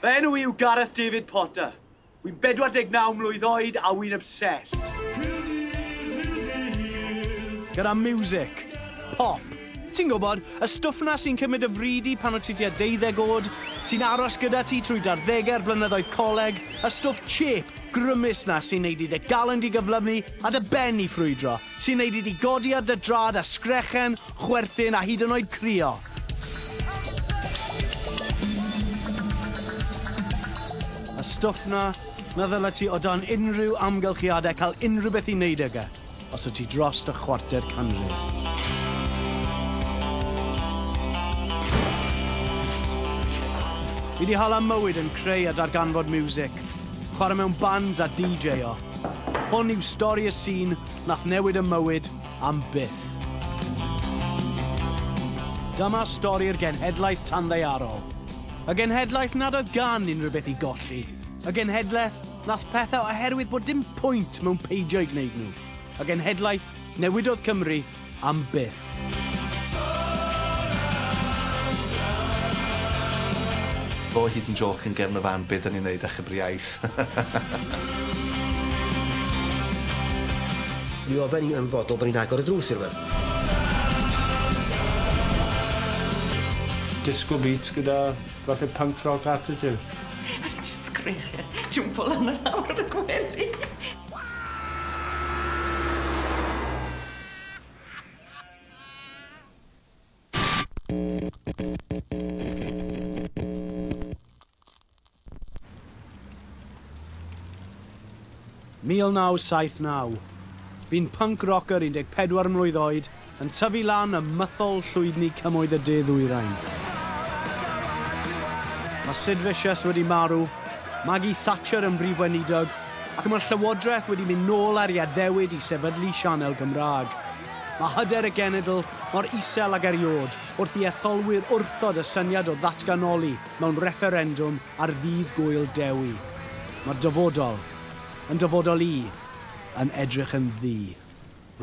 Fe enw yw Gareth David Potter. Wy'n 49 mlwydd oed a wy'n obsessed. Gyda music, pop. Ti'n gwybod, y stwff na sy'n cymryd y fridi pan o ti tua 12 oed, sy'n aros gyda ti trwy darddegau'r blynyddoedd coleg, y stwff chip, grymus na sy'n neud i dy galen di gyflymni a dy ben i ffrwydro, sy'n neud i di godi ar dy drad a sgrechen, chwerthin a hyd yn oed crio. y stwff na, na ddyle ti o dan unrhyw amgylchiadau cael unrhyw beth i wneud ag e, os wyt ti dros y chwarter canrif. Fi wedi hala mywyd yn creu a darganfod music, chwarae mewn bands a DJ o. Hwn yw stori y sîn nath newid y mywyd am byth. Dyma stori'r genhedlaeth tanddearol. Y genhedlaeth nad oedd gan unrhyw beth i golli, Ac yn hedlaeth, nas pethau oherwydd bod dim pwynt mewn peidio i gwneud nhw. Ac yn hedlaeth, newidodd Cymru am byth. Fo hyd yn joc yn gefn y fan beth ni'n neud â chybriaeth. mi oedd yn ymfodol bod ni'n agor y drws i'r fyr. Disco beats gyda falle punk rock attitude greichau jwmpo lan y lawr y gwely. Mil naw saith naw. Fi'n punk rocker 14 mlwydd oed yn tyfu lan y mythol llwydni cymoedd y de ddwyrain. Mae Sid Vicious wedi marw Maggie Thatcher yn brif weinidog, ac mae'r Llywodraeth wedi mynd nôl ar ei addewid i sefydlu sianel Gymraeg. Mae hyder y genedl mor isel ag eriod wrth i etholwyr wrthod y syniad o ddatganoli mewn referendwm ar ddydd gwyl dewi. Mae'r dyfodol, yn dyfodol i, yn edrych yn ddi.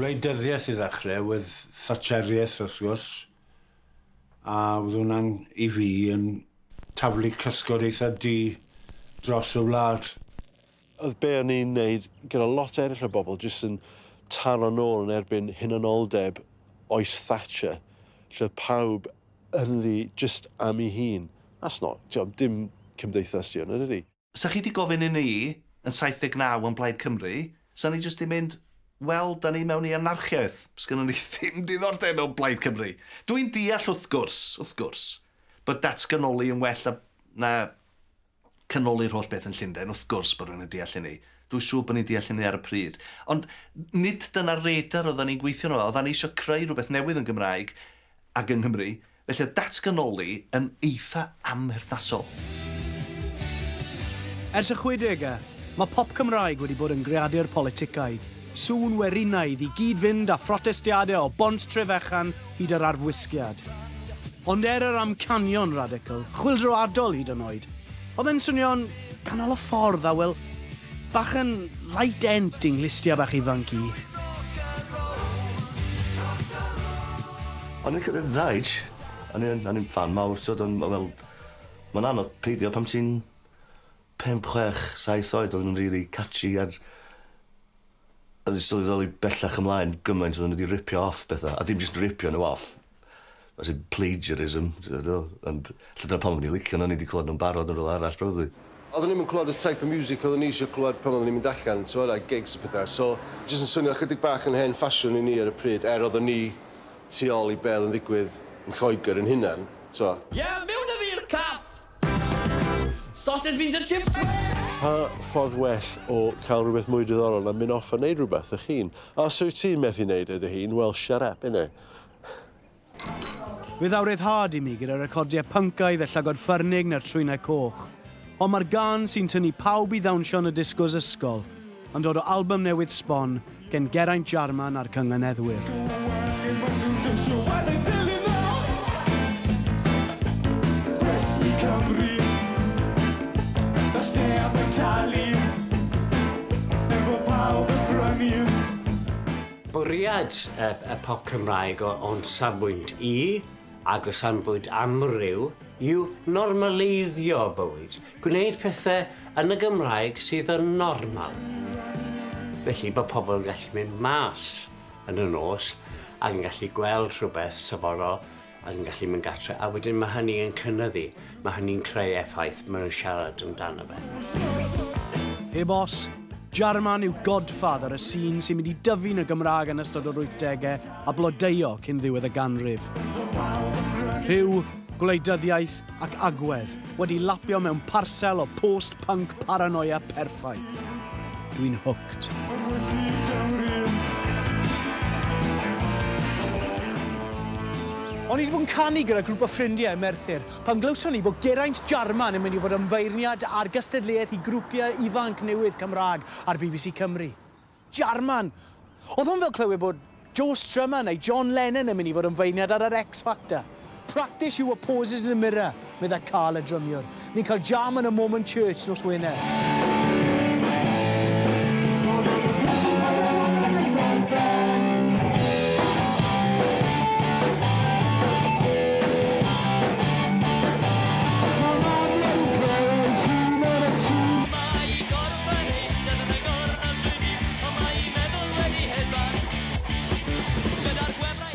Rai dyddiau sydd ddechrau, wedd Thatcheriaeth wrth gwrs, a oedd hwnna'n i fi yn taflu cysgod eitha di dros y wlad. Oedd be o'n i'n neud gyda lot eraill o bobl jyst yn taro nôl yn erbyn hunanoldeb oes Thatcher, lle pawb yn ddi just am ei hun. That's not, job, dim cymdeithas di ond ydy. Sa chi wedi gofyn i ni yn 79 yn Blaid Cymru, sa ni jyst i mynd, wel, da ni mewn i anarchiaeth. Sgynna ni ddim diddordeb mewn Blaid Cymru. Dwi'n deall wrth gwrs, wrth gwrs, bod datganoli yn well na canoli'r holl beth yn Llundain, wrth gwrs bod rhywun yn deall hynny. Dwi'n siŵr bod ni'n deall hynny ar y pryd. Ond nid dyna redar oedden ni'n gweithio nhw, oedden ni eisiau creu rhywbeth newydd yn Gymraeg ac yng Nghymru, felly datganoli yn eitha amherthasol. Ers y chwedegau, mae pop Cymraeg wedi bod yn greadur politicaidd. Sŵn werinaidd i gyd-fynd â phrotestiadau o bont trefechan hyd yr arfwisgiad. Ond er yr amcanion radical, chwildroadol hyd yn oed, Oedd e'n swnio'n ganol y ffordd a wel, bach yn light dent i'n glistiau bach ifanc i. O'n i'n cyrraedd ddaid, o'n i'n fan mawr, so o'n, wel, mae'n anodd peidio pam ti'n 5, 6, 7 oed oedd nhw'n really catchy ar oedd yn sylweddoli bellach ymlaen gymaint oedd nhw wedi ripio off bethau, a dim just ripio nhw off, as in plagiarism, you know, and lle dyna pan o'n i'n licio, o'n i wedi clywed nhw'n barod yn rhywle arall, probably. Oedden ni'n clywed y type of music oedden ni eisiau clywed pan oedden ni'n mynd allan, so era gigs o pethau, so jyst yn swnio chydig bach yn hen ffasiwn i ni ar y pryd, er oedden ni tu ôl i bel yn ddigwydd yn Lloegr yn hunan, so. Ie, yeah, mewn y fi'r caff! Sausage beans and chips! Pa ffordd well o cael rhywbeth mwy diddorol na mynd off a wneud rhywbeth eich hun? A os wyt ti'n methu wneud ydych hun, wel, shut up, innit? Fe ddawryddhad i mi gyda recordiau pyncaidd y llagod ffyrnig na'r trwynau coch. Ond mae'r gan sy'n tynnu pawb i ddawnsio yn y disgos ysgol yn dod o album newydd sbon gen Geraint Jarman a'r cyngeneddwyr. Bwriad y, y pop Cymraeg o'n safbwynt i agos am bwyd amryw, yw normaleiddio bywyd, gwneud pethau yn y Gymraeg sydd yn normal. Felly bod pobl yn gallu mynd mas yn y nos ac yn gallu gweld rhywbeth safonol ac yn gallu mynd gatre, a wedyn mae hynny yn cynnyddu, mae hynny'n creu effaith, mae nhw'n siarad amdano fe. Heb os, Jarman yw godfather y sîn sy'n mynd i dyfu'n y Gymraeg yn ystod o'r 80au a blodeio cyn ddiwedd y ganrif. Rhyw, gwleidyddiaeth ac agwedd wedi lapio mewn parsel o post-punk paranoia perffaith. Dwi'n hooked. O'n i wedi bod yn canu gyda grŵp o ffrindiau yn Merthyr, pan glywson ni bod Geraint Jarman yn mynd i fod ymfeirniad ar gystadleuaeth i grwpiau ifanc newydd Cymraeg ar BBC Cymru. Jarman! Oedd o'n fel clywed bod Joe Strummer neu John Lennon yn mynd i fod ymfeirniad ar yr X Factor. Practice your poses in the mirror, medda Carl y drymiwr. Ni'n cael jam yn y Moment Church nos Wener.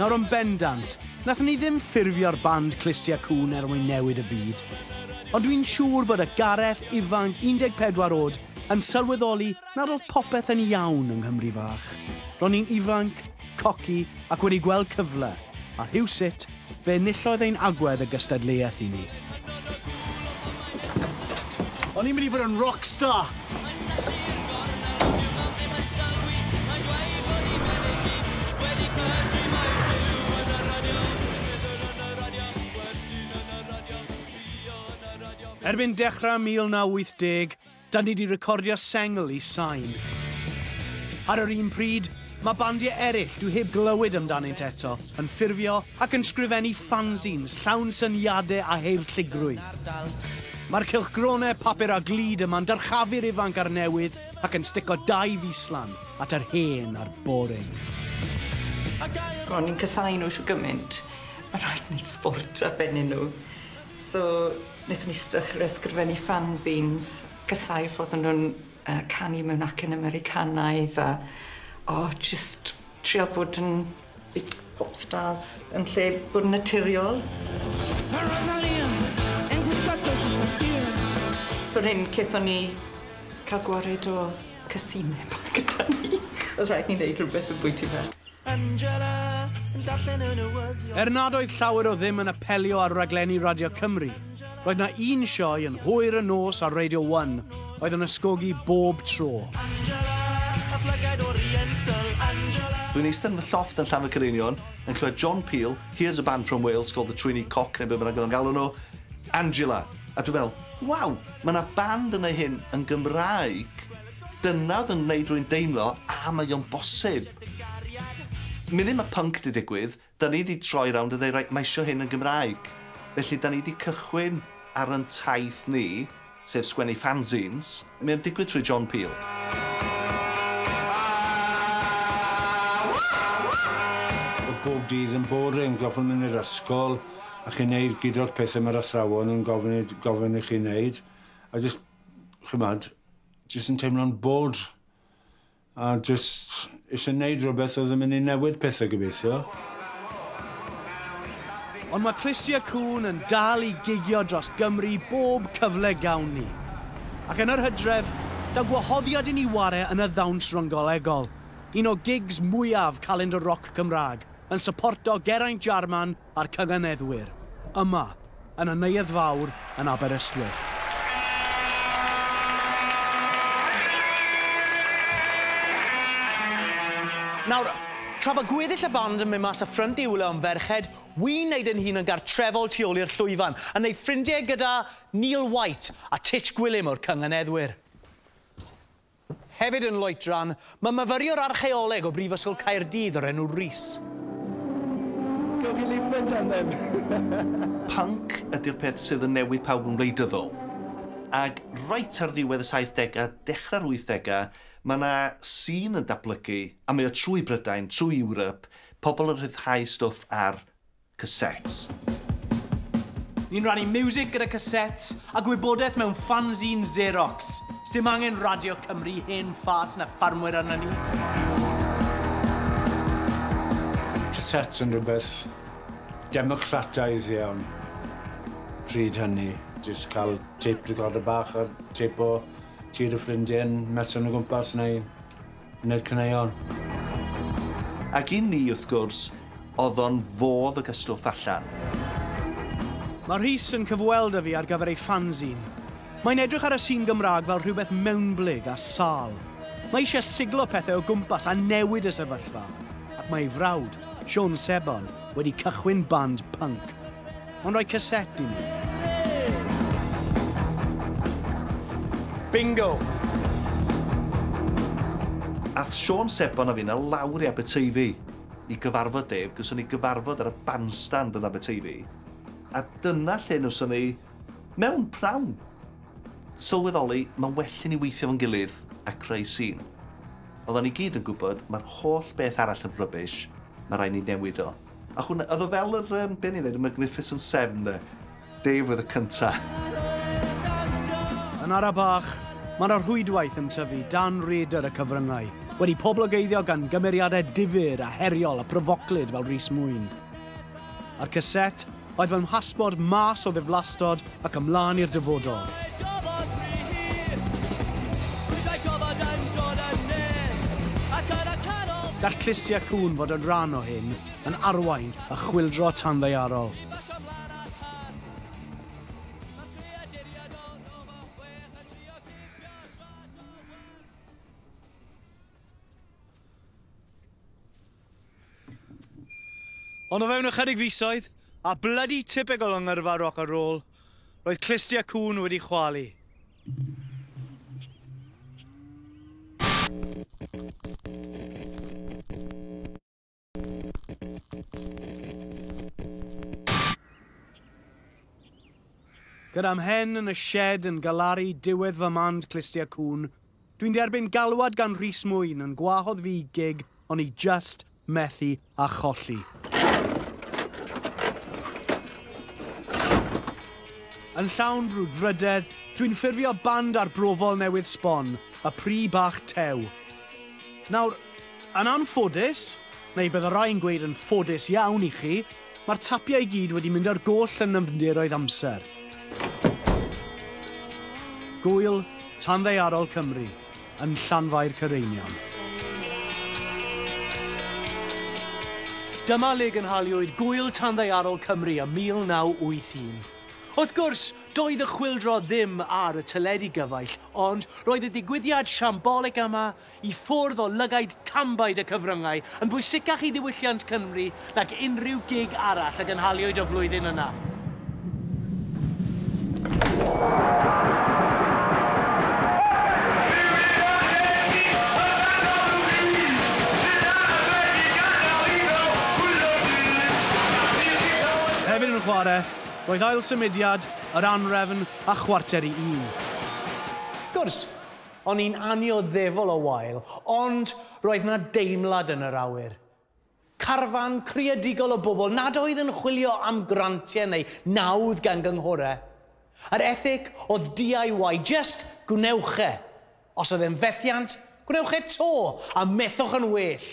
Nawr yn bendant, nathon ni ddim ffurfio'r band Clistia Cwn er mwyn newid y byd. Ond dwi'n siŵr bod y Gareth ifanc 14 oed yn sylweddoli nad oedd popeth yn iawn yng Nghymru fach. Ro'n ni'n ifanc, coci ac wedi gweld cyfle, a rhywsut fe enillodd ein agwedd y gystadleuaeth i ni. O'n i'n mynd i fod yn rockstar! Erbyn dechrau 1980, da ni wedi recordio sengl i sain. Ar yr un pryd, mae bandiau eraill dwi heb glywed amdanynt eto yn ffurfio ac yn sgrifennu fanzines, llawn syniadau a heil lligrwydd. Mae'r cilchgronau papur a glid yma'n darchafu'r ifanc ar newydd ac yn stico dau fislan at yr hen a'r boring. Ro'n i'n cysau nhw siw gymaint. Mae rhaid wneud sbort a benyn nhw. So, wnaethon ni stychr ysgrifennu fanzines, gysau fod nhw'n uh, canu mewn ac yn Americanaidd a o, oh, just trio bod yn big pop stars yn lle bod yn naturiol. Fyr hyn, caethon ni cael gwared o cysineb bod gyda ni. Oedd rhaid ni wneud rhywbeth yn bwyty fe. Angela, yn darllen yn y Er nad oedd llawer o ddim yn apelio ar raglenni Radio Cymru, roedd na un sioe yn hwyr y nos ar Radio 1 oedd yn ysgogi bob tro. Dwi'n eistedd yn fy lloft yn Llafur Cyrenion yn clywed John Peel, here's a band from Wales called the Trini Cock, neu beth bynnag oedd yn galw nhw, Angela. A dwi'n fel, waw, mae yna band yn ei hyn yn Gymraeg. Dyna oedd yn gwneud rwy'n deimlo, a mae o'n bosib. Munud mae punk di digwydd, da ni wedi troi rawn a dweud, mae eisiau hyn yn Gymraeg. Felly, da ni wedi cychwyn ar yn taith ni, sef sgwennu fanzines, mae'n digwydd trwy John Peel. bob dydd yn boring, gofyn mynd i'r ysgol, a chi'n neud gyda'r pethau mae'r athrawon yn gofyn, gofyn i chi'n neud. A just, chymad, just yn teimlo'n bod. A just eisiau neud rhywbeth oedd yn mynd i newid pethau gobeithio ond mae Clistia Cwn yn dal i gigio dros Gymru bob cyfle gawn ni. Ac yn yr hydref, da gwahoddiad i ni ware yn y ddawns rhyngolegol, un o gigs mwyaf calend y roc Cymraeg, yn supporto Geraint Jarman a'r cyganeddwyr. yma, yn y neuedd fawr yn Aberystwyth. Nawr, Tra bod gweddill y band yn mynd mas y ffrynt i wla am ferched, wy'n neud yn hun yn gartrefol tu ôl i'r llwyfan, yn neud ffrindiau gyda Neil White a Titch Gwilym o'r cyngeneddwyr. Hefyd yn loetran, mae myfyriwr archeoleg o Brifysgol Caerdydd o'r enw Rhys. Go leaflets on them. Punk ydy'r peth sydd yn newid pawb yn wleidyddol. Ac reit ar ddiwedd y 70au, dechrau'r 80au, mae yna sîn yn datblygu, a mae o trwy Brydain, trwy Ewrop, pobl yn rhyddhau stwff ar cassettes. Ni'n rannu music gyda cassettes a gwybodaeth mewn fanzine Xerox. Sdim angen Radio Cymru hen ffas na ffarmwyr arna ni. Cassettes yn rhywbeth democrataidd iawn. Pryd hynny, jyst cael tip recorder bach a tip o tir y ffrindiau yn meson o gwmpas neu wneud cyneuon. Ac i ni, wrth gwrs, oedd o'n fodd y gystwff allan. Mae Rhys yn cyfweld â fi ar gyfer ei fanzine. Mae'n edrych ar y sîn Gymraeg fel rhywbeth mewnblyg a sal. Mae eisiau siglo pethau o gwmpas a newid y sefyllfa. Ac mae ei frawd, Sean Sebon, wedi cychwyn band punk. Ond rhoi cyset i ni. Bingo! Ath Sean Sebon a fi na lawr i Aberteifi i gyfarfod Dave, gyswn ni gyfarfod ar y bandstand yn Aberteifi. A dyna lle nwson ni mewn prawn. Sylweddoli, mae'n well i ni weithio fo'n gilydd a creu sîn. Oedden ni gyd yn gwybod mae'r holl beth arall yn rybys, mae rhaid ni newid o. A hwnna, oedd o fel yr, um, be ni ddweud, y Magnificent Seven, Dave oedd y cyntaf yn ara bach, mae rhwydwaith yn tyfu dan redr y cyfryngau, wedi poblogeiddio gan gymeriadau difyr a heriol a profoclyd fel Rhys Mwyn. A'r cyset oedd fy mhasbod mas o ddiflastod ac ymlaen i'r dyfodol. Gall Clistia Cwn fod yn rhan o hyn yn arwain y chwildro tan ddeiarol. Ond o fewn ychydig fisoedd, a bloody typical yng Ngyrfa Rock and Roll, roedd Clustia Cwn wedi chwalu. Gyda'm hen yn y shed yn galaru diwedd fy mand Clustia Cwn, dwi'n derbyn galwad gan Rhys Mwyn yn gwahodd fi gig, ond i just methu a cholli. Yn llawn brwd rydedd, dwi'n ffurfio band ar brofol newydd sbon, y pri bach tew. Nawr, yn anffodus, neu bydd y rai'n gweud yn ffodus iawn i chi, mae'r tapiau i gyd wedi mynd ar goll yn nyfndiroedd amser. Gwyl, Tanddearol Cymru, yn Llanfair Cyreinion. Dyma le gynhaliwyd Gwyl Tanddearol Cymru ym 1981. Wrth gwrs, doedd y chwildro ddim ar y teledu gyfaill, ond roedd y digwyddiad siambolig yma i ffwrdd o lygaid tambaid y cyfryngau yn bwysicach i ddiwylliant Cymru nag unrhyw gig arall y gynhaliwyd o flwyddyn yna. Hefyd yn chwarae, roedd ail symudiad, yr anrefn a chwarter i un. Gwrs, o'n i'n anioddefol o wael, ond roedd yna deimlad yn yr awyr carfan creadigol o bobl nad oedd yn chwilio am grantiau neu nawdd gan gynghorau. Yr ethic oedd DIY, just gwnewch e. Os oedd e'n fethiant, gwnewch e to a methwch yn well.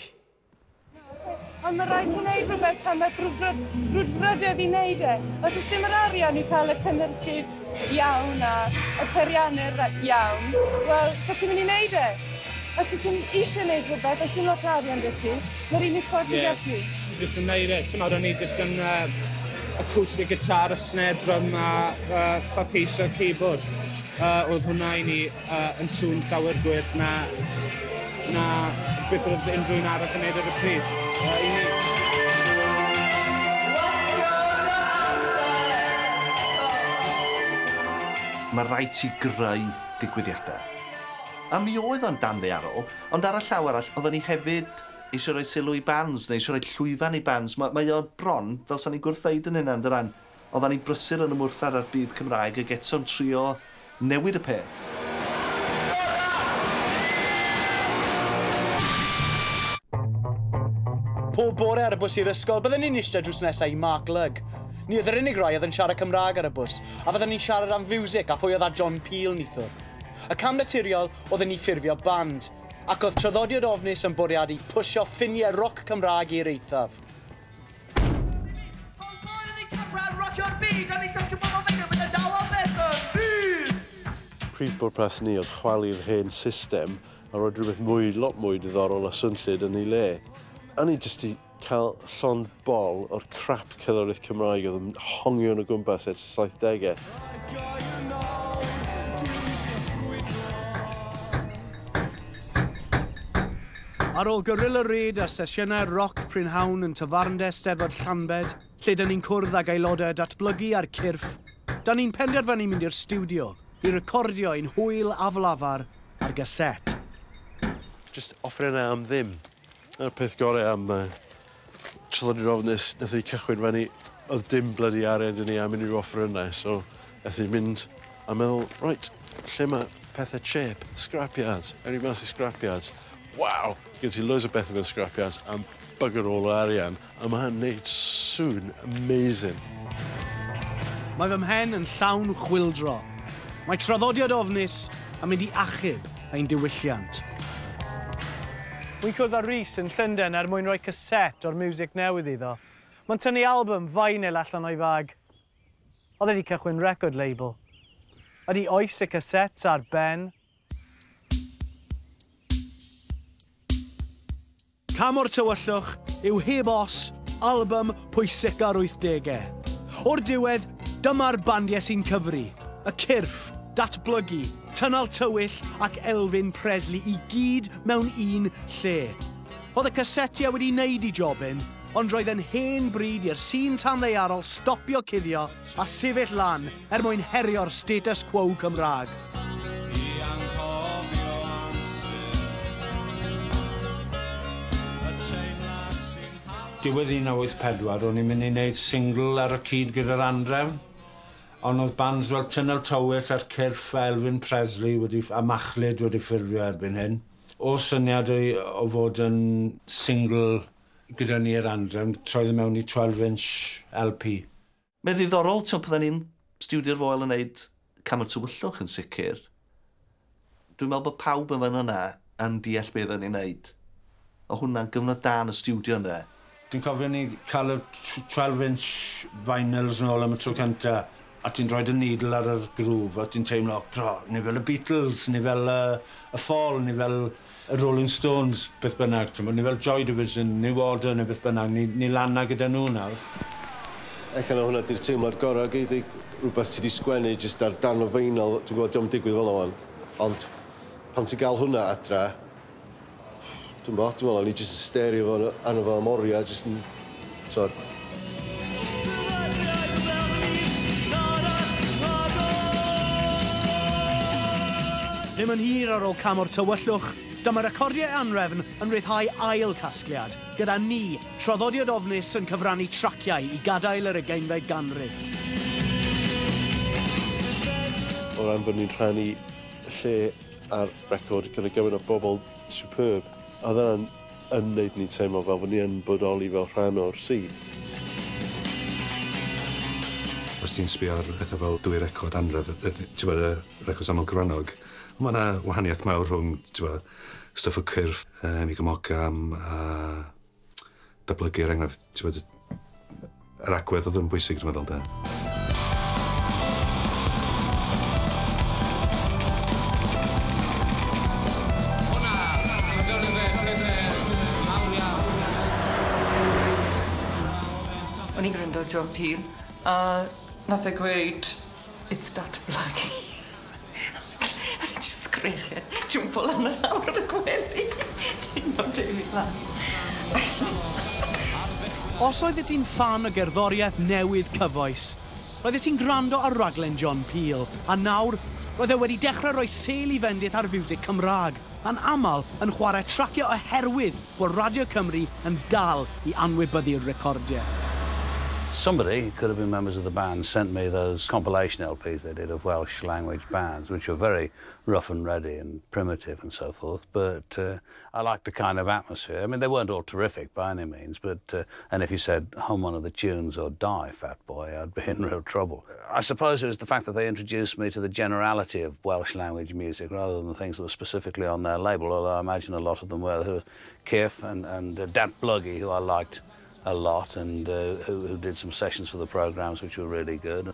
Ond mae rhaid ti wneud rhywbeth pan mae brwdfrydiad i wneud e. Os ys dim yr arian i cael y cynnyrchyd iawn a y periannu'r iawn, wel, sa ti'n mynd i wneud e? Os ti'n eisiau wneud rhywbeth, os dim lot o arian dy ti, mae'r unig ffordd yeah. i gallu. Ti jyst yn wneud e. Ti'n meddwl, ni jyst yn uh, acoustic guitar, y snare drum a uh, fafeisio keyboard. Uh, oedd hwnna i ni uh, yn sŵn llawer gwirth na na beth oedd unrhyw un arall yn neud ar y pryd. Uh, I ni. mae rhaid ti greu digwyddiadau. A mi oedd o'n dan ddearol, ond ar y llaw arall, oedden ni hefyd eisiau rhoi sylw i bands neu eisiau rhoi llwyfan i bands. Mae, mae o'n bron, fel sa'n ni'n gwrthaid yn hynna, yn dyran, oedden ni'n brysur yn y mwrthar ar byd Cymraeg ac eto'n trio newid y peth. pob bore ar y bws i'r ysgol, byddwn ni'n eistedd drws nesau i Mark Lug. Ni oedd yr unig rai oedd yn siarad Cymraeg ar y bws, a fydden ni'n siarad am fiwsig a phwy oedd a John Peel nithwr. Y cam naturiol oedd yn ei ffurfio band, ac oedd traddodiad ofnus yn bwriadu pwysio ffiniau roc Cymraeg i'r eithaf. Prif bwrpas ni oedd chwalu'r hen system a roed rhywbeth mwy, lot mwy diddorol a synllid yn ei le. O'n i jyst i cael llon bol o'r crap cyddoriaeth Cymraeg oedd yn hongio yn y gwmpas ers 70au. Ar ôl gorilla reid a sesiynau roc prynhawn yn tafarndau steddfod Llanbed, lle dyn ni'n cwrdd ag aelodau datblygu ar cyrff, da ni'n penderfynu mynd i'r studio i recordio ein hwyl aflafar ar gyset. Just offering am ddim. Na'r peth gorau am uh, Trylwyr Ofnus, nath i cychwyn fan i, oedd dim blydi arian e dyn ni am unrhyw offer yna, so nath i mynd a meddwl, right, lle mae pethau chip, scrapyards, eri mas i scrapyards. Waw, gen ti loads o bethau mewn scrapyards am bugger all o arian, a mae hynny'n neud sŵn amazing. Mae fy mhen yn llawn chwildro. Mae traddodiad ofnus a mynd i achub ein diwylliant. Wi'n cwrdd â Rhys yn Llundain er mwyn rhoi caset o'r music newydd iddo. Mae'n tynnu album vinyl allan o'i fag. Oedd wedi cychwyn record label. Ydy oes y caset ar ben? Cam o'r Tywyllwch yw heb os album pwysica'r 80au. O'r diwedd, dyma'r bandiau sy'n cyfru. Y cyrff, datblygu, Tynal Tywyll ac Elfyn Presley i gyd mewn un lle. Oedd y cysetiau wedi wneud i jobyn, ond roedd yn hen bryd i'r sîn tan ddeiarol stopio cuddio a sefyll lan er mwyn herio'r status quo Cymraeg. Diwedd 1984, o'n i'n mynd i wneud single ar y cyd gyda'r andrefn. Ond oedd bands fel Tynnel Tywyll a'r Cyrff Elfyn Presley wedi, a Machlid wedi ffurfio erbyn hyn. O syniad o, o fod yn single gyda ni yr andrem, troedd mewn i 12-inch LP. Mae ddiddorol, ti'n byddwn ni'n studio'r foel yn neud cam y tywyllwch yn sicr. Dwi'n meddwl bod pawb yn fan yna yn deall beth ydyn ni'n neud. O hwnna'n gyfnod da yn y studio yna. Dwi'n cofio ni cael y 12-inch vinyls yn ôl am y tro cyntaf a ti'n rhoi dy needle ar y grŵf, a ti'n teimlo, ni fel y Beatles, ni fel uh, y Fall, ni fel y Rolling Stones, beth bynnag, ni fel Joy Division, New Order, neu beth bynnag, ni, ni lanna gyda nhw nawr. Ella na hwnna di'r teimlad gorau gyd rhywbeth ti di sgwennu jyst ar darn o feinol, dwi'n gwybod diom digwydd fel o'n, ond pan ti'n gael hwnna adra, dwi'n bod, dwi'n meddwl, ni jyst yn sterio fo arno fo am oriau, jyst yn, Ddim yn hir ar ôl cam o'r tywyllwch, dyma recordiau anrefn yn rhyddhau ail casgliad, gyda ni, troddodiad ofnus yn cyfrannu traciau i gadael yr ugeinfed ganrif. O ran bod ni'n rhannu lle ar record gyda gyfer o bobl superb, a dda'n yn wneud ni teimlo fel bod ni yn bodoli fel rhan o'r sîn. Os ti'n sbio ar bethau fel dwy record anref, ti'n bod y record aml Grannog, Mae yna wahaniaeth mawr rhwng stwff o cyrff, uh, i gymogam, a datblygu er enghraifft, yr agwedd oedd yn bwysig, dwi'n meddwl, da. O'n i'n gwrando John Peel, a nath e gweud, it's datblygu. sgreichie jwmpo lan yr awr ar y gwely. Teimlo David Lamb. Os oedd ti'n fan o gerddoriaeth newydd cyfoes, roedd ti'n gwrando ar raglen John Peel, a nawr roedd e wedi dechrau rhoi sel i fendith ar fiwsig Cymraeg, a'n aml yn chwarae tracio oherwydd bod Radio Cymru yn dal i anwybyddu'r recordiau. Somebody, could have been members of the band, sent me those compilation LPs they did of Welsh language bands, which were very rough and ready and primitive and so forth. But uh, I liked the kind of atmosphere. I mean, they weren't all terrific by any means, but uh, and if you said hum one of the tunes or die, fat boy, I'd be in real trouble. I suppose it was the fact that they introduced me to the generality of Welsh language music rather than the things that were specifically on their label. Although I imagine a lot of them were. Kiff and and uh, Dat Bluggy, who I liked a lot and uh, who, who did some sessions for the programs which were really good.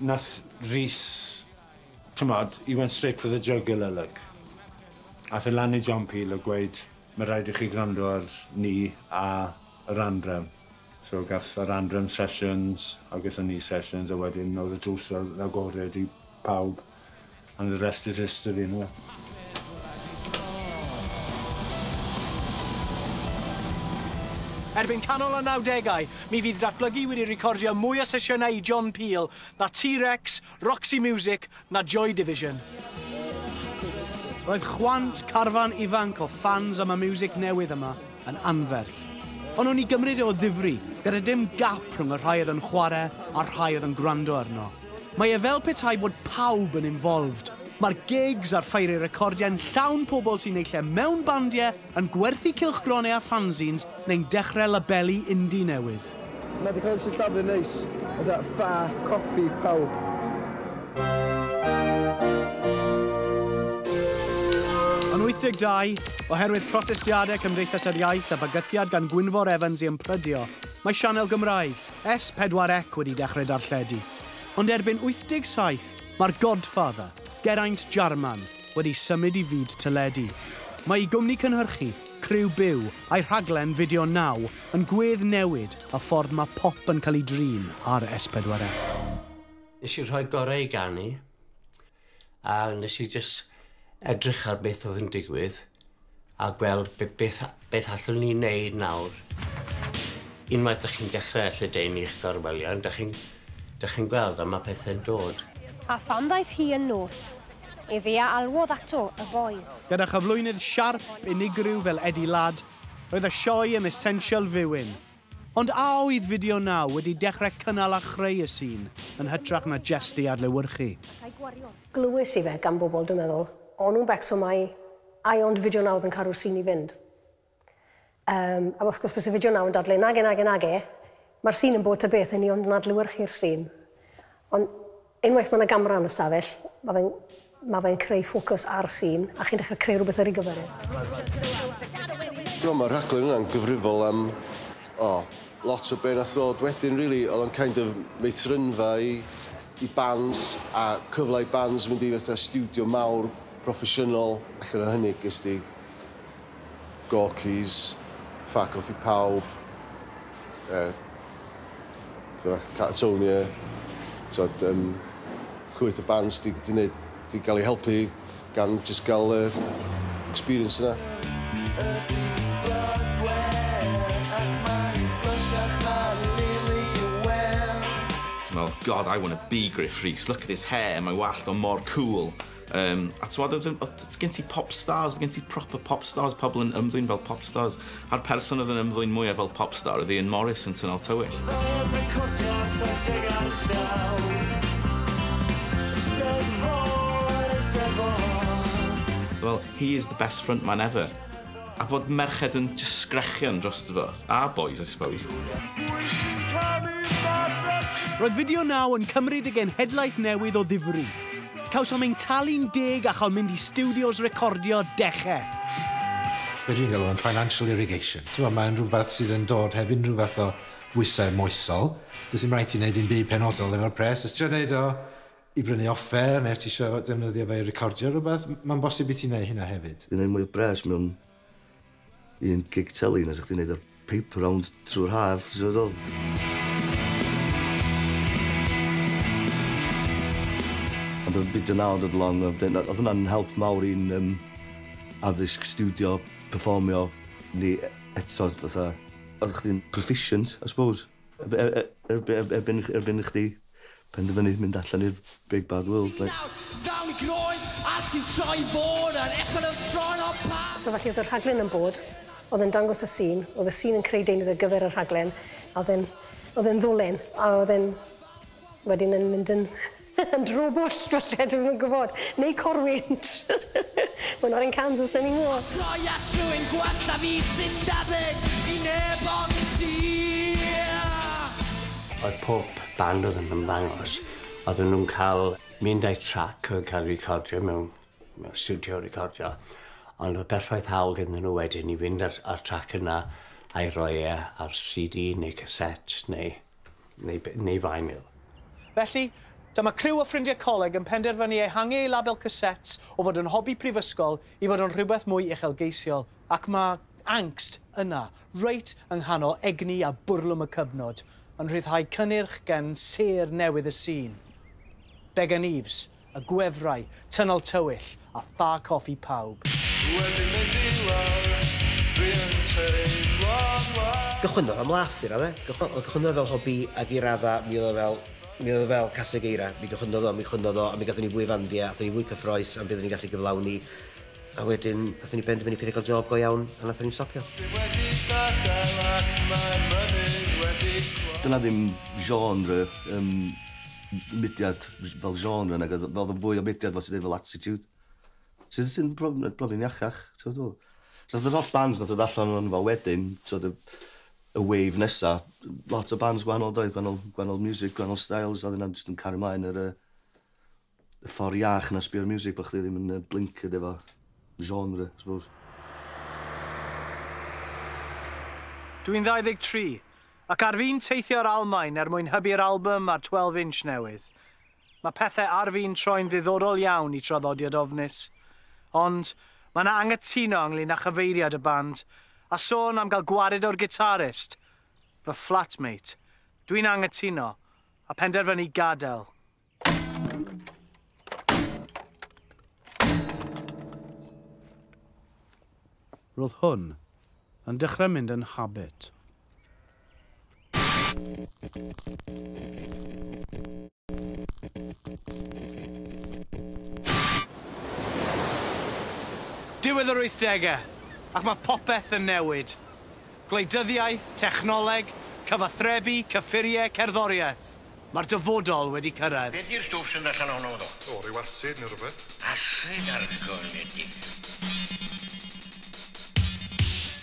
Nath Rhys, tymod, he went straight for the jugular look. Ath y lan i John Peel a gweud, mae rhaid i chi gwrando ar ni a yr andrem. So gath yr andrem sessions, a gath ni sessions, a wedyn oedd y drws agored i pawb. And the rest is history, anyway. Erbyn canol y 90au, mi fydd datblygu wedi recordio mwy o sesiynau i John Peel na T-Rex, Roxy Music na Joy Division. Roedd chwant carfan ifanc o fans am y music newydd yma yn anferth. Ond o'n i gymryd e o ddifri, gyda dim gap rhwng y rhai oedd yn chwarae a'r rhai oedd yn gwrando arno. Mae e fel petai bod pawb yn involved, Mae'r gigs a'r ffeiri recordiau'n llawn pobl sy'n eillai mewn bandiau yn gwerthu cilchgronau a fanzines neu'n dechrau labelu indi newydd. Mae wedi cael sy'n llafur neis, yda e ffa, copi, pawb. Yn 82, oherwydd protestiadau Cymdeithas yr Iaith a bygythiad gan Gwynfor Evans i ymprydio, mae sianel Gymraeg S4C wedi dechrau darlledu. Ond erbyn 87, Mae'r godfather, Geraint Jarman, wedi symud i fyd tyledu. Mae ei gwmni cynhyrchu, Criw Byw a'i rhaglen fideo naw yn gwedd newid a ffordd mae pop yn cael ei drin ar S4C. Nes i rhoi gorau i gani a nes i just edrych ar beth oedd yn digwydd a gweld beth, beth, beth allwn ni wneud nawr. Unwaith ydych chi'n dechrau lle deun i'ch gorwelion, ydych chi'n chi gweld a mae pethau'n dod a pham ddaeth hi yn nos, e fe a alwodd ato y boys. Gyda chyflwynydd siarp unigryw fel Eddie Ladd, roedd y sioe yn essential fywyn. Ond a oedd fideo naw wedi dechrau cynnal a chreu y sîn yn hytrach na jesti adlewyrchu. Glywys i fe gan bobl, dwi'n meddwl. O'n nhw'n becso mai, ai ond fideo nawdd yn cadw'r sîn i fynd. Um, a wrth gwrs, bys y fideo naw yn dadlu, nage, nage, nage, mae'r sîn yn bod y beth yn i ond yn adlewyrchu'r sîn. Ond unwaith mae yna gamra yn y stafell, mae fe'n ma fe'n creu ffocws ar sîn a chi'n dechrau creu rhywbeth ar ei gyfer. E. No, mae'r rhaglen yna'n gyfrifol am o, lot o be na ddod wedyn, really, oedd o'n kind of meithrynfa i, i bands a cyfle i bands mynd i fatha studio mawr, proffesiynol. Allan o hynny, gys di Gorkies, i Pawb, uh, Catatonia, so, um, Cwyth o bands di, di, neud, di gael ei helpu gan just gael uh, experience yna. Well, God, I want to be Griff Rhys. Look at his hair, mae wallt o mor cool. Um, a ti'n oedd gen ti pop stars, gen ti proper pop stars, pobl yn ymddwyn fel pop stars. A'r person oedd yn ymddwyn mwyaf fel pop star oedd Ian Morris yn Tynol Tywyll. well, he is the best frontman ever. A bod merched yn just sgrechian dros fo. A boys, I suppose. Roedd fideo naw yn cymryd again hedlaeth newydd o ddifri. Cawsom ein talu'n deg a chael mynd i studios recordio dechrau. Be dwi'n gael o'n financial irrigation. Ti'n mae'n rhywbeth sydd yn dod heb unrhyw fath o bwysau moesol. Dys i'n rhaid i wneud un byd penodol efo'r pres. Ys ti'n gwneud o i brynu offer neu ti eisiau defnyddio fe i recordio rhywbeth, mae'n bosib i ti wneud hynna hefyd. Dwi'n gwneud mwy o bres mewn un gig teli nes ydych chi'n gwneud ar paper round trwy'r haf, sy'n dod. Ond oedd byd yn awd oedd long, oedd hwnna'n help mawr i'n um, addysg studio, performio ni e- eto, fatha, oedd chdi'n proficient, I suppose, e-, e-, erbyn er, er, er, er, er, er, er, er, er, er, chdi penderfynu mynd allan i'r Big Bad World. Like. Fewn i groen, a ti'n troi fod ar echol y ffron o pa... So felly oedd y rhaglen yn bod, oedd yn dangos y sîn, oedd y sîn yn creu deunydd ar gyfer y rhaglen, a oedd yn ddolyn, a oedd yn wedyn yn mynd yn, yn drobwll, falle, dwi'n yn gwybod, neu corwynt. Mae'n o'r un Kansas yn un o. Roi at rhywun gwell na fi sy'n dadyn i neb ond ti. Oedd pob band oedd yn ymddangos, oedden nhw'n cael mynd â'i trac yn cael recordio mewn, mewn studio recordio, ond oedd berffaith hawl gyda nhw wedyn i fynd ar, ar trac yna a'i roi e ar CD neu cassette neu, neu, neu vinyl. Felly, dyma criw o ffrindiau coleg yn penderfynu ehangu ei label cassettes o fod yn hobi prifysgol i fod yn rhywbeth mwy uchelgeisiol, ac mae angst yna, reit yng nghanol egni a bwrlwm y cyfnod yn rhyddhau cynnyrch gan ser newydd y sîn. Began Eves, y gwefrau, tynnal tywyll a dda coffi pawb. Gychwynno am laff i radde. Gychwynno fel hobi ac i radda mi oedd fel mi oedd fel caseg eira, mi gychwynnodd o, mi gychwynnodd o, a mi gatho ni fwy fandia, a ni fwy cyffroes, a mi byddwn ni gallu gyflawni A wedyn, athyn ni benderfynu pethau gael job go iawn, a nathon ni'n stopio. Dyna ddim genre, um, mudiad fel genre, nag oedd yn fwy o mudiad fel sydd fel attitude. Sydd sy'n broblem iachach, ti'n dweud? So, oedd holl bands nath oedd allan o'n fel wedyn, so, y wave nesa, lot o bands gwahanol doedd, gwahanol, gwahanol music, gwahanol styles, a ddyn just yn cario mlaen yr, y ffordd iach na sbio'r music, bod chdi ddim yn blinkered efo genre, I suppose. Dwi'n 23, ac ar fi'n teithio'r Almain er mwyn hybu'r album a'r 12-inch newydd. Mae pethau ar fi'n troi'n ddiddorol iawn i traddodiad ofnus. Ond mae yna angytuno ynglyn â chyfeiriad y band, a sôn am gael gwared o'r gitarist, fy flatmate. Dwi'n angytuno, a penderfynu gadael. roedd hwn yn dechrau mynd yn habit. Diwedd yr 80au, ac mae popeth yn newid. Gwleidyddiaeth, technoleg, cyfathrebu, cyffuriau, cerddoriaeth. Mae'r dyfodol wedi cyrraedd. Beth yw'r stwff sy'n allan ono ddo? O, ryw asid neu rhywbeth. Asid ar argol, nid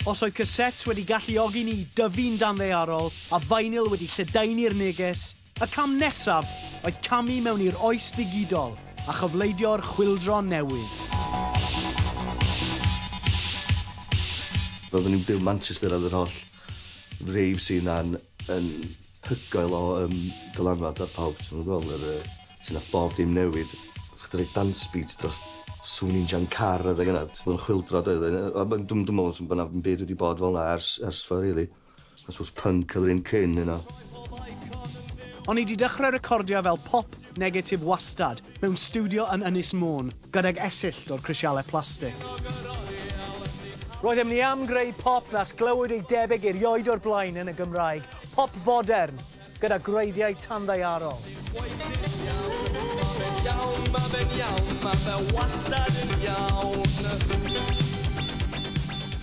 os oedd cassette wedi galluogi ni dyfu'n dan ddearol a vinyl wedi lledaenu'r neges, y cam nesaf oedd camu mewn i'r oes ddigidol a chyfleidio'r chwildro newydd. Roeddwn ni'n byw Manchester ar yr holl reif sy'n an yn hygoel o um, dylanwad ar pawb sy'n gweld yr uh, sy'n bob dim newid. Os Chdi roi dance beat dros swn i'n jan car a ddeg yna. Oedd yn chwildro doedd. Dwi'n dwi'n meddwl sy'n bynnag yn byd wedi bod fel yna ers, ers fa, really. I suppose punk oedd yr un cyn yna. O'n i wedi dechrau recordio fel pop negatif wastad mewn studio yn Ynys Môn, gydag esill o'r crisialau plastig. Roeddem ni am greu pop nas glywyd ei debyg i'r ioed o'r blaen yn y Gymraeg. Pop fodern, gyda gwreiddiau tanddaearol iawn, mae fe'n iawn, mae fe wastad yn iawn.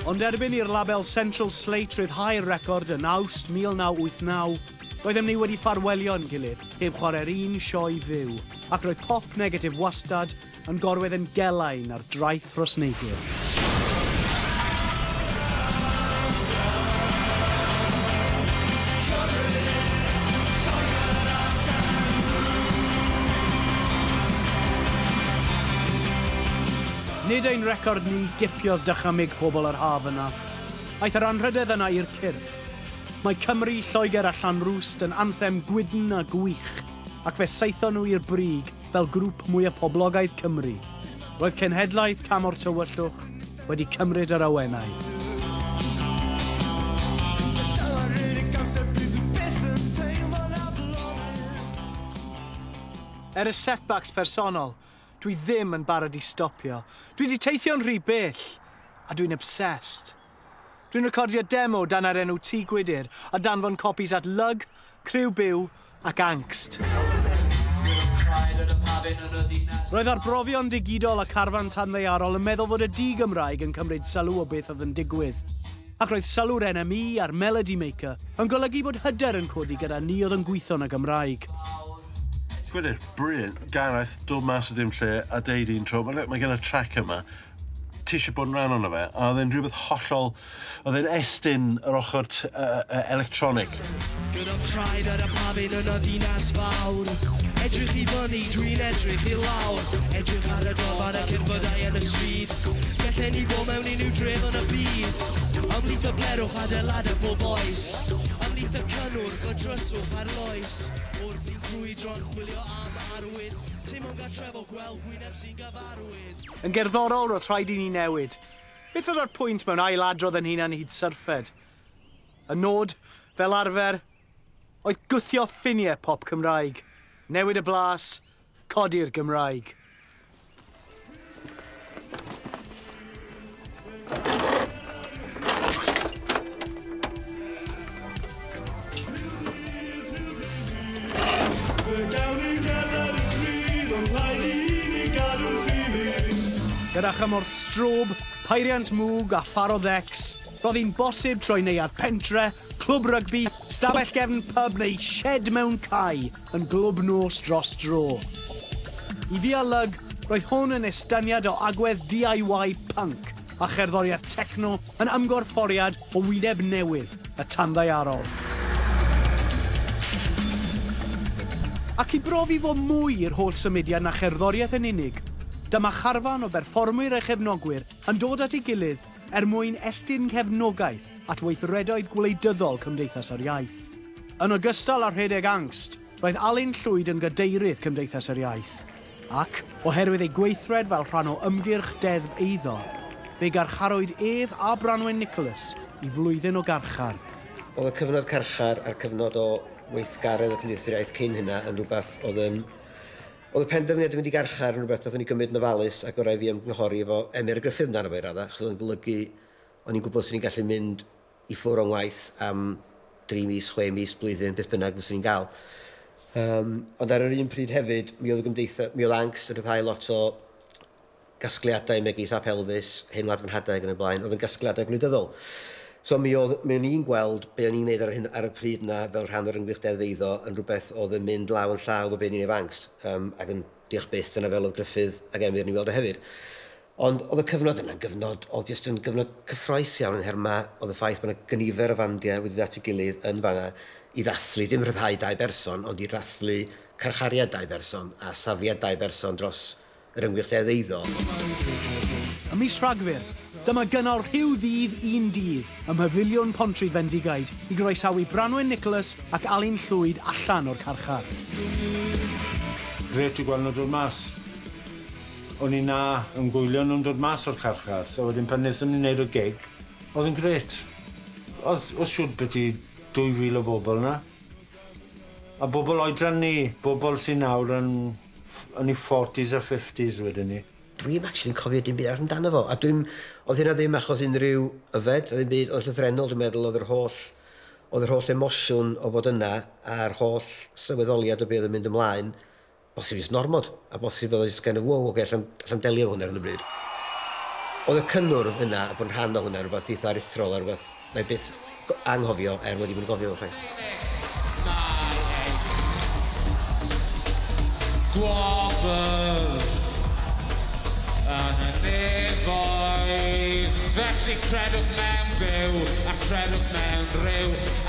Ond erbyn i'r label Central Slate ryddhau'r record yn awst 1989, Roeddem ni wedi ffarwelio'n gilydd, heb chwarae'r un sioe fyw, ac roedd pop negatif wastad yn gorwedd yn gelain ar draeth Rosneigwyr. Nid ein record ni gipiodd dychymig pobl yr haf yna. Aeth yr anrhydedd yna i'r cyrff. Mae Cymru, Lloegr a Llanrwst yn anthem gwydn a gwych, ac fe saethon nhw i'r brig fel grŵp mwy o poblogaidd Cymru. Roedd cenhedlaeth cam o'r tywyllwch wedi cymryd yr awenau. Er y setbacks personol, Dwi ddim yn barod i stopio. Dwi wedi teithio'n rhy bell, a dwi'n obsessed. Dwi'n recordio demo dan ar enw Tŷ Gwydir a danfon copis at Lug, Criw Byw ac Angst. Roedd arbrofion digidol a carfan tanddearol yn meddwl fod y di Gymraeg yn cymryd sylw o beth oedd yn digwydd. Ac roedd sylw'r NME a'r Melody Maker yn golygu bod hyder yn codi gyda ni oedd yn gweithio yn y Gymraeg. Brilliant, brilliant. Gareth, dod mas o dim lle a deud un tro, mae ma gen y track yma, ti eisiau bod yn rhan o'n fe, a oedd e'n rhywbeth hollol, oedd e'n estyn yr ochr uh, uh, electronic. Gyda traed ar y pafyd yn y ddinas fawr. Edrych i fyny, dwi'n edrych i lawr. Edrych ar y gofan ac yn fyddai yn y stryd Gallen ni bod mewn i nhw dref yn y byd. Ymlith y blerwch adeilad y bob oes. Roedd y cynnwr, y dryswch ar loes Wrth i ffrwydron chwilio am arwydd Teimlo'n gatrefol gweld gwyneb sy'n gyfarwydd Yn gerddorol roedd rhaid i ni newid Beth oedd o'r pwynt mewn ailadrodd yn hunan hyd syrffed? Y nod, fel arfer, oedd gwthio ffiniau pop Cymraeg. Newid y blas, codi'r Gymraeg. Gyda'ch am strob, peiriant mwg a pharodd ex, roedd hi'n bosib troi neuad pentre, clwb rygbi, stafell gefn pub neu shed mewn cae yn glwb nos dros dro. I fi a lyg, roedd hwn yn estyniad o agwedd DIY punk a cherddoriaeth techno yn ymgorfforiad o wyneb newydd y tanddaearol. ac i brofi fo mwy i'r holl symudiad na cherddoriaeth yn unig, dyma charfan o berfformwyr a chefnogwyr yn dod at ei gilydd er mwyn estyn cefnogaeth at weithredoedd gwleidyddol Cymdeithas yr Iaith. Yn ogystal â'r rhedeg angst, roedd Alun Llwyd yn gydeirydd Cymdeithas yr Iaith, ac, oherwydd ei gweithred fel rhan o ymgyrch deddf eiddo, fe garcharwyd ef a Branwen Nicholas i flwyddyn o garchar. Oedd y cyfnod carchar a'r cyfnod o weithgaredd y Cymdeithas yr Iaith cyn hynna yn rhywbeth oedd yn... Oedd y penderfyniad yn mynd i garchar yn rhywbeth oedd ni gymryd yn ofalus ac o rai fi ymgynghori efo Emyr Griffith amdano fe i raddau, achos oedd yn golygu o'n i'n gwybod sy'n ni'n gallu mynd i ffwr o'n waith am 3 mis, 6 mis, blwyddyn, beth bynnag fyswn ni'n gael. Um, ond ar yr un pryd hefyd, mi oedd y gymdeithas, mi oedd angst yn rhyddhau lot o gasgliadau megis a pelfus, hen wlad fynhadau ac yn y blaen, oedd yn gasgliadau gwleidyddol. So mi oedd, mi o'n i'n gweld be o'n i'n neud ar, hyn, ar y pryd yna fel rhan o'r ynghylchedd feiddo yn rhywbeth oedd yn mynd law yn llaw o be ni'n ei fangst um, ac yn diolch byth yna fel oedd Griffith ac Emyr ni'n weld o hefyd. Ond oedd y cyfnod yna'n gyfnod, oedd jyst yn gyfnod cyffroes iawn yn herma oedd y ffaith bod yna gynifer o fandiau wedi dati gilydd yn fanna i ddathlu, dim rhyddhau dau berson, ond i ddathlu carchariad dau berson a safiad dau berson dros yr ymgyrchedd eiddo ym mis Rhagfyr, dyma gynnal rhyw ddydd un dydd ym mhyfiliwn Pontri Fendigaid i groesawu Branwen Nicholas ac Alun Llwyd allan o'r carchar. Gret i gweld nhw'n dod mas. O'n i na yn gwylio nhw'n dod mas o'r carchar, a wedyn pan wnaethon ni wneud o gig, oedd yn gret. Oedd, oedd beth i 2,000 o bobl yna. A bobl oedran ni, bobl sy'n nawr yn, yn 40s a 50s wedyn ni dwi'n actually'n cofio dim byd arall amdano fo. A dwi'n, oedd hynna ddim achos unrhyw yfed, oedd ddim byd, oedd llythrenol, dwi'n meddwl, oedd yr holl, oedd yr holl emosiwn o fod yna a'r holl sylweddoliad o beth oedd yn mynd ymlaen, bosib ys normod, a bosib oedd ys gen y wow, okay, allan, allan delio hwnna ar y bryd. Oedd y cynnwr yna a bod yn rhan o hwnna, rhywbeth eitha arithrol, a rhywbeth, na i byth anghofio er wedi bod yn gofio o'r rhaid. Gwobr! nefoedd Felly credwch mewn byw a credwch mewn rhyw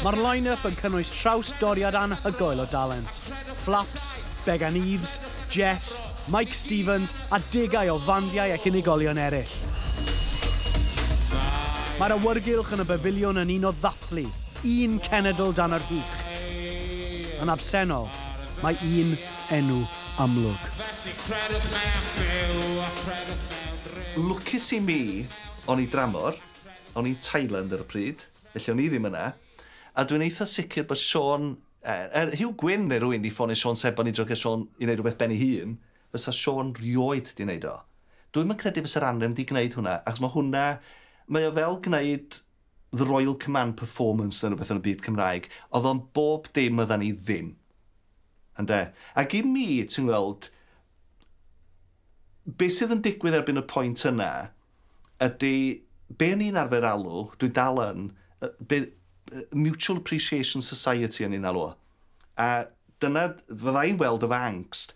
Mae'r line-up yn cynnwys traws doriad anhygoel o dalent. Flaps, Began Eves, Jess, Mike Stevens a degau o fandiau ac unigolion eraill. Mae'r awyrgylch yn y bafiliwn yn un o ddathlu, un cenedl dan yr hwch. Yn absennol, Mae un enw amlwg. Lwcus i mi, o'n i dramor, o'n i'n Thailand ar y pryd, felly o'n i ddim yna, a dwi'n eitha sicr bod Sean, er, er Hugh Gwyn neu rhywun di ffonio Sean Seb, o'n i drogau Sean i wneud rhywbeth ben i hun, fysa Sean rioed di wneud o. Dwi'n mynd credu fysa'r anrem di gwneud hwnna, achos mae hwnna, mae o fel gwneud the Royal Command Performance yn rhywbeth yn y byd Cymraeg, oedd o'n bob dim oeddan ni ddim. Ynde? Ac i mi, ti'n gweld, be sydd yn digwydd erbyn y pwynt yna, ydy, be ni'n arfer alw, dwi dal yn, be, Mutual Appreciation Society yn un alw. A dyna, fydda i'n weld efo angst,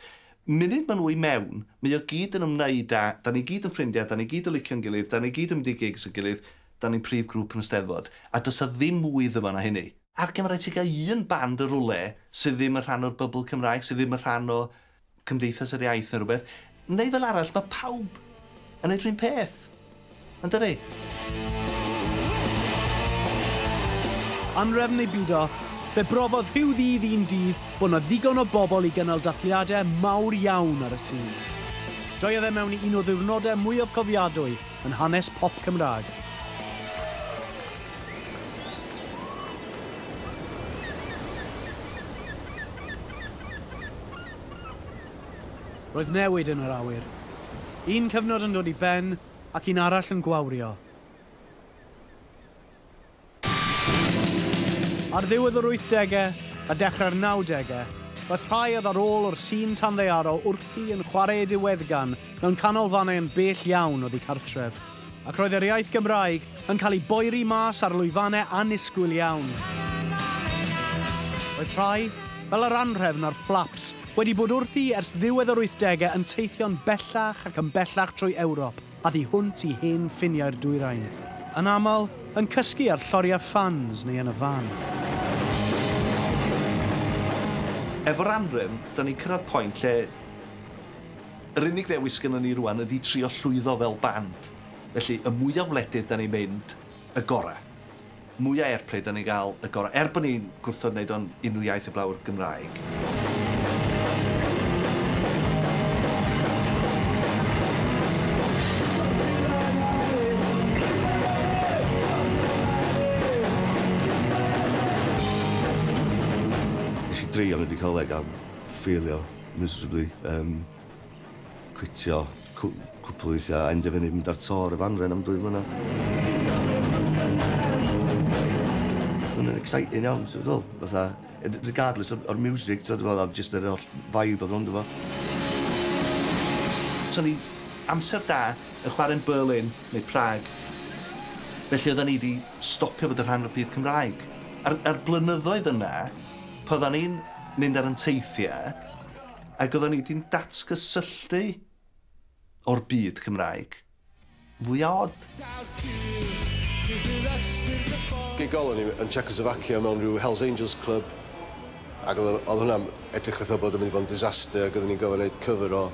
munud maen nhw i mewn, mae o gyd yn ymwneud â, da ni gyd yn ffrindiau, da ni gyd yn licio'n gilydd, da ni gyd yn mynd i gigs yn gilydd, da ni'n prif grŵp yn ysteddfod. A does a e ddim mwy ddyma na hynny ar Gymraeg ti gael un band y rwle sydd ddim yn rhan o'r bybl Cymraeg, sydd ddim yn rhan o cymdeithas yr iaith neu rhywbeth, neu fel arall mae pawb yn neud rhywun peth. Yn dydi? Am refn ei bido, fe brofodd rhyw ddydd un dydd bod yna ddigon o bobl i gynnal dathliadau mawr iawn ar y sîn. Joiodd e mewn i un o ddiwrnodau mwyaf cofiadwy yn hanes pop Cymraeg. Roedd newid yn yr awyr. Un cyfnod yn dod i ben ac un arall yn gwawrio. Ar ddiwedd yr 80au a dechrau'r 90au, roedd rhai oedd ar ôl o'r sîn tan ddeiaro wrthi yn chwarae diweddgan mewn canolfannau yn bell iawn oedd eu cartref. Ac roedd yr iaith Gymraeg yn cael ei boeri mas ar lwyfannau anisgwyl iawn. Roedd rhai fel yr anrhefn a'r flaps, wedi bod wrthi ers ddiwedd yr 80au yn teithio'n bellach ac yn bellach trwy Ewrop, a ddi hwnt i hen ffiniau'r dwyrain. Yn aml, yn cysgu ar lloriau ffans neu yn y fan. Efo'r anrym, da ni'n cyrraedd pwynt lle yr unig ddewis gynnon ni rwan ydy trio llwyddo fel band. Felly, y mwyaf wledydd da ni'n mynd, y gorau mwyau airplay da ni'n gael y gorau, er bod ni'n gwrthod wneud o'n unrhyw iaith y blaw'r Gymraeg. Nes i drio mynd i coleg am ffeilio miserably, um, cwitio cwpl o weithiau a enderfynu mynd ar tor y fanren am dwy mlynedd exciting iawn, sy'n fel, fatha, regardless o'r music, so fel, oedd just yr vibe oedd rhwnd efo. So ni amser da yn chwarae'n Berlin neu Prague. Felly oedden ni wedi stopio bod yn rhan o'r byd Cymraeg. Ar, ar blynyddoedd yna, pan ni'n mynd ar anteithiau, ac oedden ni wedi'n datgysylltu o'r byd Cymraeg. Fwy od. Gigol o'n i yn Czechoslovakia mewn rhyw Hells Angels Club ac oedd hwnna'n edrych fatha bod yn mynd i bod yn disaster ac oedden ni'n gofyn gwneud cyfer o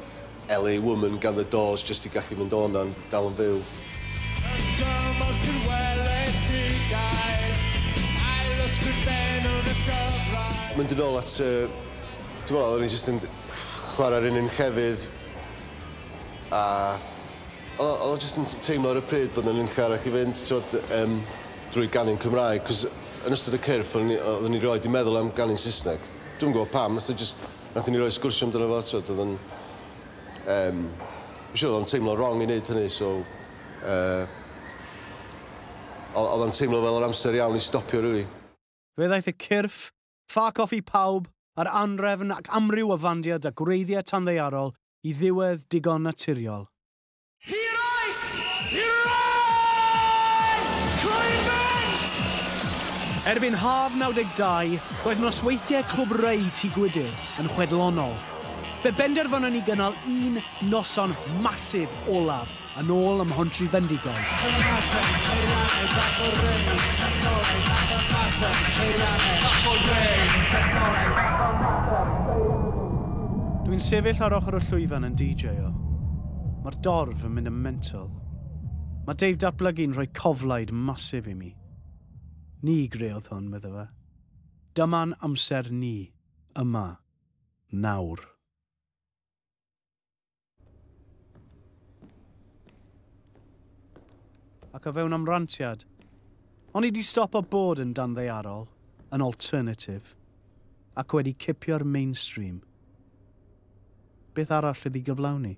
LA Woman gan The Doors jyst i gallu mynd o'n na'n dal yn fyw. Mynd yn ôl at... Uh, Dwi'n meddwl, o'n i jyst yn chwarae'r un un llefydd a o jyst yn teimlo ar y pryd bod yn uncharach i fynd tywod, um, drwy ganu'n Cymraeg, cos yn ystod y cyrff oedden ni roed i meddwl am ganu'n Saesneg. Dwi'n gwybod pam, nath just, nath ni roi sgwrsio amdano fo, tywod, oedd yn... Um, Mi'n siŵr oedd o'n teimlo wrong i wneud hynny, so... Uh, oedd o'n teimlo fel yr amser iawn i stopio rili. Fe ddaeth y cyrff, ffac off i pawb, ar anrefn ac amryw o fandiad a gwreiddiau tanddearol i ddiwedd digon naturiol. Erbyn haf 92, roedd nosweithiau Clwb Rei tu Gwydyr yn chwedlonol. Fe benderfynon ni gynnal un noson masif olaf yn ôl ym Mhontri Fendigon. Dwi'n sefyll ar ochr y llwyfan yn DJ-o. Mae'r dorf yn mynd yn mental. Mae Dave datblygu'n rhoi coflaid masif i mi. Ni greodd hwn, medda fe. Dyma'n amser ni, yma, nawr. Ac o fewn amrantiad, o'n i di stopo bod yn dan ddeiarol, yn alternative, ac wedi cipio'r mainstream. Beth arall ydi gyflawni?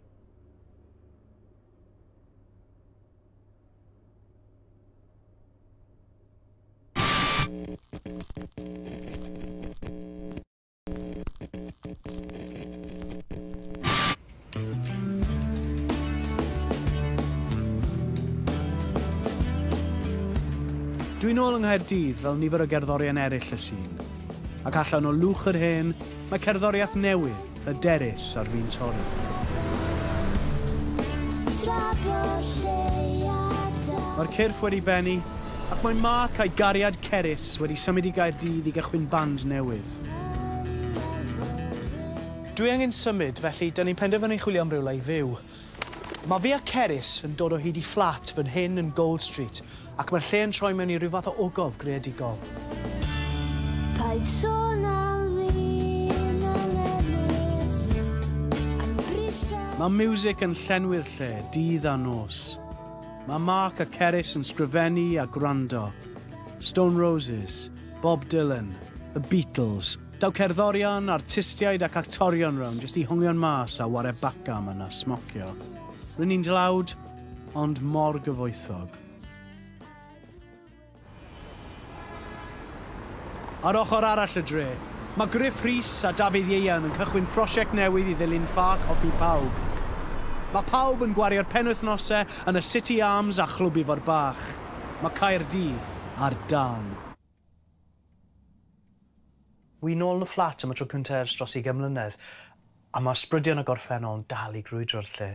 Dwi'n ôl yng Nghaerdydd fel nifer o gerddorion eraill y sîn. Ac allan o lwch yr hen, mae cerddoriaeth newydd, y derys ar fi'n torri. Mae'r cyrff wedi benni, ac mae Mark a'i gariad Ceris wedi symud i Gaerdydd i gychwyn band newydd. Dwi angen symud, felly dyn ni'n penderfynu chwilio am rywle i fyw. Mae fi a Ceris yn dod o hyd i fflat fan hyn yn Gold Street, ac mae'r lle yn troi mewn i rhyw fath o ogof greadigol. Paid sôn am Mae music yn llenwi'r lle, dydd a nos. Mae Mark a Ceris yn sgrifennu a gwrando. Stone Roses, Bob Dylan, The Beatles, daw cerddorion, artistiaid ac actorion rhawn jyst i hongion mas a ware bacam yna smocio. Rwy'n ni'n dlawd, ond mor gyfoethog. Ar ochr arall y dre, mae Griff Rhys a Dafydd Ieian yn cychwyn prosiect newydd i ddilyn ffa coffi pawb – Mae pawb yn gwario'r penwythnosau yn y City Arms a chlwb ifo'r bach. Mae Caerdydd ar dan. Wi nôl yn y fflat am y tro cyntaf ers dros i gymlynedd, a mae sbrydion y gorffennol yn dal i grwydro'r lle.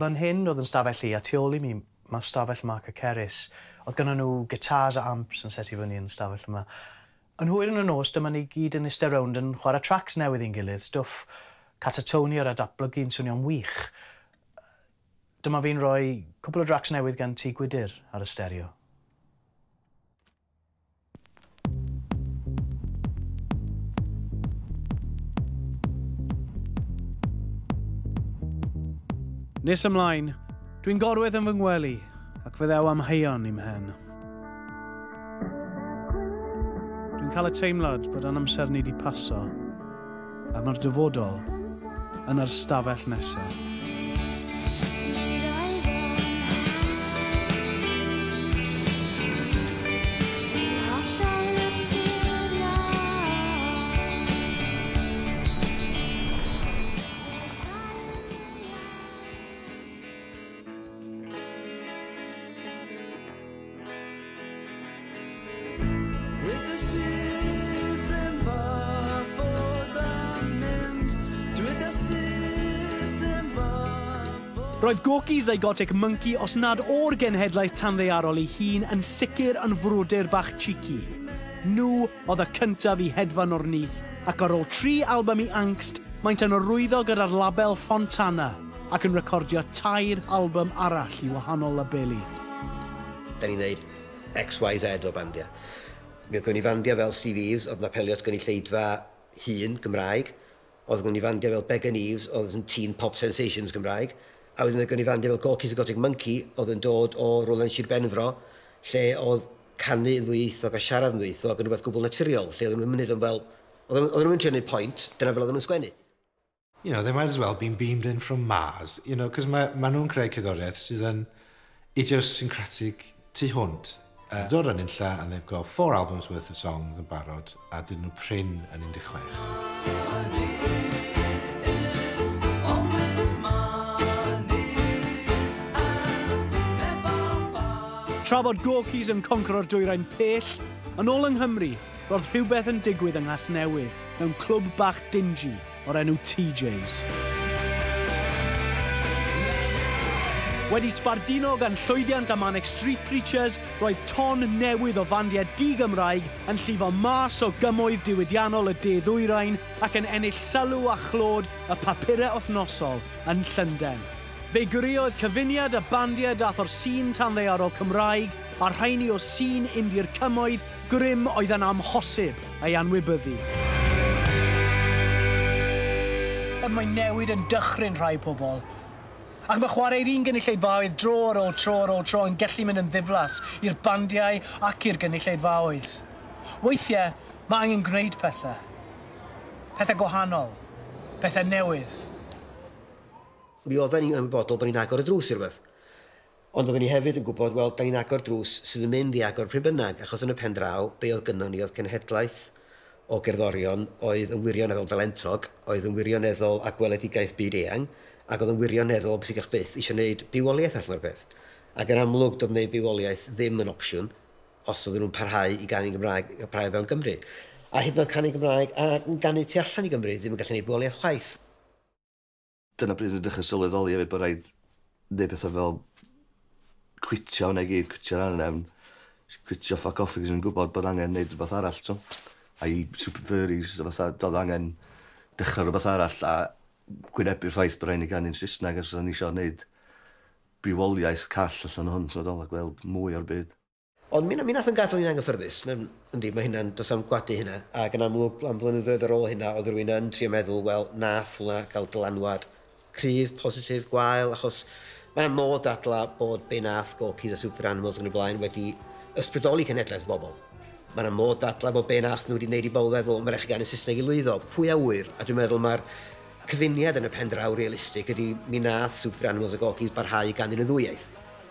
Fan hyn oedd yn stafell i, a tu ôl i mi, mae stafell Mark a Ceris. Oedd gyda nhw gitars a amps yn set i fyny yn y stafell yma. Yn hwyr yn y nos, dyma ni gyd yn eistedd rownd yn chwarae tracks newydd i'n gilydd, stwff Catatonia a datblygu'n swnio'n wych. Dyma fi'n rhoi cwbl o dracs newydd gan Tŷ Gwydyr ar y stereo. Nes ymlaen, dwi'n gorwedd yn fy ngwely ac fyddew am heion i'm hen. Dwi'n cael y teimlad bod yn amser ni wedi paso a mae'r dyfodol yn yr stafell nesaf. With the Roedd Goki Zygotic Monkey os nad o'r genhedlaeth tanddearol ei hun yn sicr yn frodyr bach cheeky. Nhw oedd y cyntaf i hedfan o'r nith, ac ar ôl tri album i angst, maent yn orwyddo gyda'r label Fontana ac yn recordio tair album arall i wahanol labeli. Da ni'n neud XYZ o bandiau. Mi oedd gwni i fandiau fel Steve Eves, oedd na peliot gwn lleidfa hun Gymraeg. Oedd gwni i fandiau fel Began Eves, oedd yn teen pop sensations Gymraeg a wedyn oedd gen i fan fel Gorky's Exotic Monkey oedd yn dod o Roland Sir Benfro, lle oedd canu yn ddwyieithog a siarad yn ddwyieithog yn rhywbeth gwbl naturiol, lle oedden nhw'n mynd yn fel, oedden nhw'n trio gwneud pwynt dyna fel oedden nhw'n sgwennu. You know, they might as well been beamed in from Mars, you know, cos mae ma nhw'n creu cyddoriaeth sydd yn idiosyncratic tu hwnt. Uh, dod yn unlla, and they've got four albums worth of songs yn barod, a dyn nhw pryn yn 16. trafod gorkys yn concro'r dwyrain pell, yn ôl yng Nghymru, roedd rhywbeth yn digwydd yng Nghas Newydd mewn clwb bach dingy o'r enw TJs. Wedi sbarduno gan llwyddiant am Manic Street Preachers, roedd ton newydd o fandiau di-Gymraeg yn llifo mas o gymoedd diwydiannol y De Ddwyrain ac yn ennill sylw a chlod y papurau othnosol yn Llundain. Fe gwiriodd cyfuniad y bandiau dath o'r sîn tanddearol Cymraeg a rhaini o sîn Indi'r cymoedd grym oedd yn amhosib ei anwybyddu. Y mae newid yn dychryn rhai pobl. Ac mae chwarae'r un gynulleidfaoedd dro ar ôl tro ar ôl tro yn gallu mynd yn ddiflas i'r bandiau ac i'r gynulleidfaoedd. Weithiau, mae angen gwneud pethau. Pethau gwahanol. Pethau newydd mi oedden ni ymwybodol bod ni'n agor y drws i'r rhywbeth. Ond oedden ni hefyd yn gwybod, wel, da ni'n agor drws sydd yn mynd i agor pryd bynnag, achos yn y pen draw, be oedd gynnon ni oedd cenhedlaeth o gerddorion oedd yn wirioneddol dalentog, oedd yn wirioneddol a gweledigaeth byd eang, ac oedd yn wirioneddol beth i'ch byth eisiau gwneud bywoliaeth allan o'r beth. Ac yn amlwg, doedd wneud bywoliaeth ddim yn opsiwn os oedden nhw'n parhau i ganu Gymraeg, parhau fewn Gymru. A hyd yn oed canu Gymraeg a ganu tu allan i Gymru ddim yn gallu gwneud bywoliaeth chwaith dyna bryd yn dechrau sylweddoli hefyd bod rhaid neud pethau fel cwitio hwnna i gyd, cwitio'r anem, cwitio ffac off because yn gwybod bod angen neud rhywbeth arall. So. A i Super Furries, fatha, doedd angen dechrau rhywbeth arall a gwynebu'r ffaith bod rhaid ni ganu'n Saesneg os oedden ni eisiau gwneud bywoliaeth call allan hwn, so dal a gweld mwy o'r byd. Ond mi, mi nath yn gadael ni'n anghyffyrddus. Yndi, mae hynna'n dos am gwadu hynna. Ac yn amlwg am flynyddoedd ar ôl hynna, oedd rhywun yn trio meddwl, wel, nath hwnna cael dylanwad cryf, positif, gwael, achos mae yna modd dadla bod be nath golci a super animals yn y blaen wedi ysbrydoli cenedlaeth bobl. Mae yna modd dadla bod be nath nhw wedi gwneud i bobl feddwl mae'n eich gan y Saesneg i lwyddo. Pwy awyr? A dwi'n meddwl mae'r cyfuniad yn y pen draw realistig ydy mi nath super animals a golcis barhau gan un y ddwyiaith.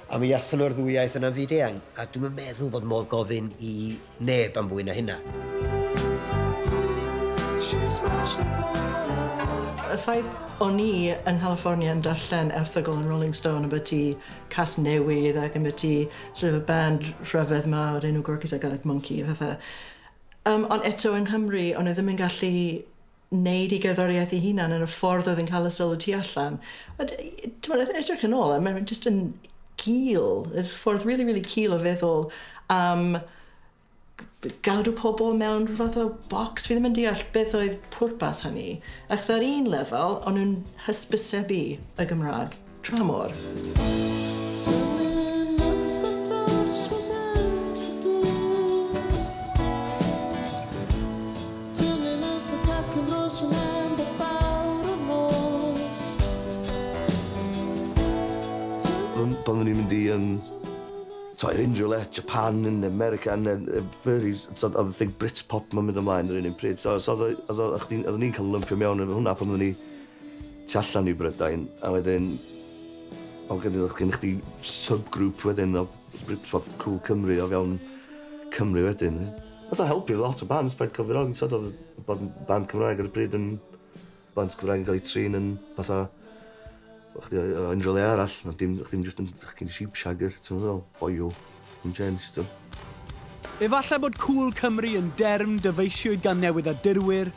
A mi athyn nhw'r ddwyiaith yna'n fyd eang. A dwi'n meddwl bod modd gofyn i neb am fwy na hynna. She smashed the y ffaith o'n i yng California yn darllen erthygol yn Rolling Stone ambyti cas newydd ac ambyti sort of band rhyfedd ma o'r enw Gorky's Agonic Monkey fatha. Um, ond eto yng Nghymru, o'n i ddim yn gallu wneud i gerddoriaeth ei hunan yn y ffordd oedd yn cael y sylw tu allan. Dwi'n e- Edrych yn ôl, mae'n just yn gil, y ffordd really, really cil o feddwl am um, gadw pobl mewn rhywbeth o box. Fi ddim yn deall beth oedd pwrpas hynny. Achos ar un lefel, o'n nhw'n hysbysebu y Gymraeg tramor. Byddwn ni'n mynd i um, to unrhyw le, Japan yn America yn furries, so, oedd y thing Britpop ma'n mynd ymlaen yr un un pryd. So, so oedden ni'n cael lympio mewn yn hwnna pan oedden ni tu allan i Brydain, a wedyn, o gyda ddech chi'n chdi subgroup wedyn o Britpop Cool Cymru o fewn Cymru wedyn. Oedd o helpu lot o bands, paid cofio rong, so oedd band Cymraeg ar y bryd yn band Cymraeg yn cael ei trin yn fatha chdi unrhyw le arall, na dim, dim just yn chi'n sheepshagger, ti'n meddwl, boiw, yn jens, ti'n Efallai bod Cwl Cymru yn derm dyfeisiwyd gan newydd a dirwyr,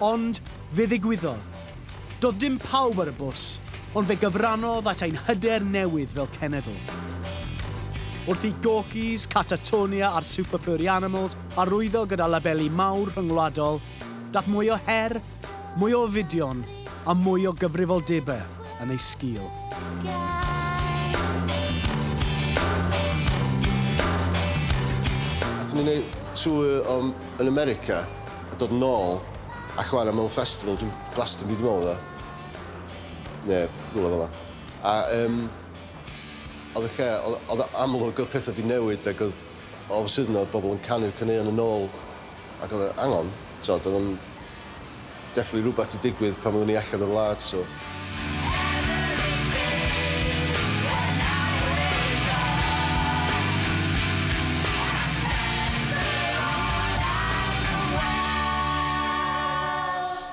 ond fe ddigwyddodd. Doedd dim pawb ar y bws, ond fe gyfrannodd at ein hyder newydd fel cenedl. Wrth i Gorkys, catatonia a'r Super Furry animals arwyddo gyda labeli mawr rhyngwladol, dath mwy o her, mwy o fideon a mwy o gyfrifoldebau yn ei sgil. Athyn ni'n gwneud tŵr um, yn America, a dod yn ôl a chwarae mewn festival, dwi'n Glastonbury dwi'n meddwl, dda. Ne, rhywle fel A um, oedd y lle, oedd amlwg oedd pethau di newid ac oedd o sydyn oedd bobl yn canu'r caneuon yn ôl ac oedd angon, so, oedd yn definitely rhywbeth i digwydd pan oeddwn ni allan o'r wlad, so.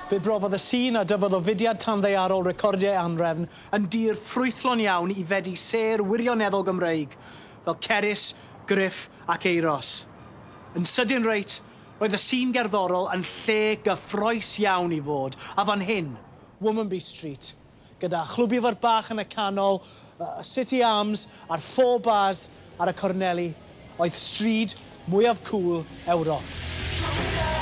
fe brofodd y sîn a dyfodd o fudiad tanddearol recordiau anrefn yn dir ffrwythlon iawn i feddu ser wirioneddol Gymreig, fel Ceris, Griff ac Eiros. Yn sydyn reit, roedd y sîn gerddorol yn lle gyffroes iawn i fod, a fan hyn, Womanby Street, gyda chlwbifar bach yn y canol, uh, City Arms a'r four bars ar y Corneli, oedd stryd mwyaf cŵl cool Ewrop.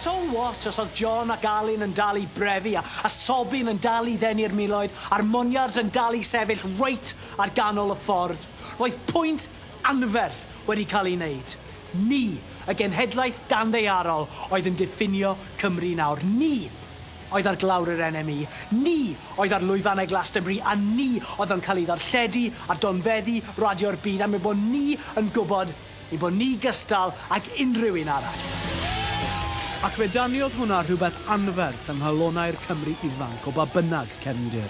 So what os oedd John ac Alun yn dal i brefi a, a Sobin yn dal i ddenu'r miloedd a'r moniards yn dal i sefyll reit ar ganol y ffordd? Roedd pwynt anferth wedi cael ei wneud. Ni, y genhedlaeth danddearol, oedd yn diffinio Cymru nawr. Ni oedd ar glawr yr NME. Ni oedd ar lwyfannau Glastonbury a ni oedd yn cael ei ddarlledu a donfeddi radio'r byd am ei bod ni yn gwybod ei bod ni gystal ag unrhyw un arall ac fe daniodd hwnna rhywbeth anferth yng nghalonau'r Cymru ifanc o ba bynnag cefndir.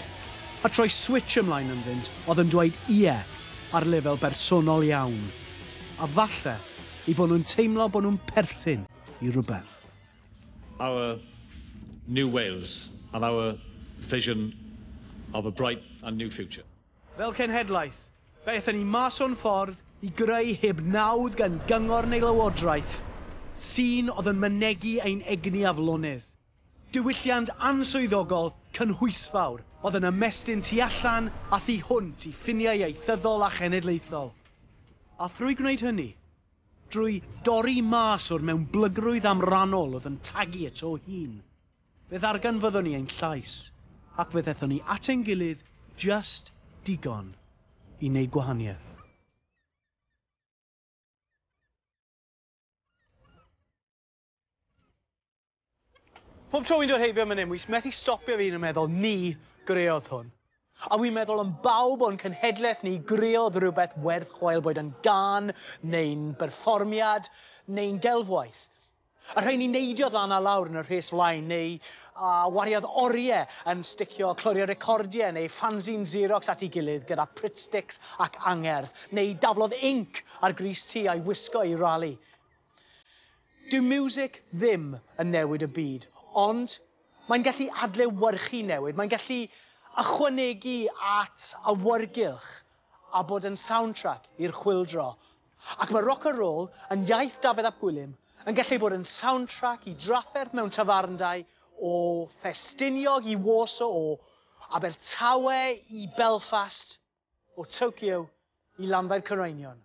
A troi switch ymlaen yn fynd, oedd yn dweud ie ar lefel bersonol iawn. A falle, i bod nhw'n teimlo bod nhw'n perthyn i rhywbeth. Our new Wales and our vision of a bright and new future. Fel cenhedlaeth, fe ni mas o'n ffordd i greu heb nawdd gan gyngor neu lywodraeth sy'n oedd yn mynegu ein egni aflonydd. Diwylliant answyddogol cynhwysfawr oedd yn ymestyn tu allan a thu hwnt i ffiniau ieithyddol a chenedlaethol. A thrwy gwneud hynny, drwy dorri mas o'r mewnblygrwydd amrannol oedd yn tagu eto hun, fe ddargan fyddwn ni ein llais, ac fe ddethon ni at ein gilydd just digon i wneud gwahaniaeth. Pob tro wy'n dod heibio mewn wy'n methu stopio fi yn meddwl ni greodd hwn. A wy'n meddwl am bawb o'n cenhedlaeth ni greodd rhywbeth werth chwael boed yn gan, neu'n berfformiad, neu'n gelfwaith. A rhaid ni neidio ddan a lawr yn y rhes flaen, neu a wariodd oriau yn sticio clorio recordiau, neu fanzine xerox at ei gilydd gyda prit sticks ac angerdd, neu daflodd inc ar gris tu a'i wisgo i rali. Dyw music ddim yn newid y byd, Ond, mae'n gallu adlewyrchu newid. Mae'n gallu ychwanegu at awyrgylch a bod yn soundtrack i'r chwildro. Ac mae rock and roll yn iaith Dafydd Ap Gwilym yn gallu bod yn soundtrack i drafferth mewn tafarndau o Festiniog i Warsaw, o Abertawe i Belfast, o Tokyo i Lambert Cyreinion.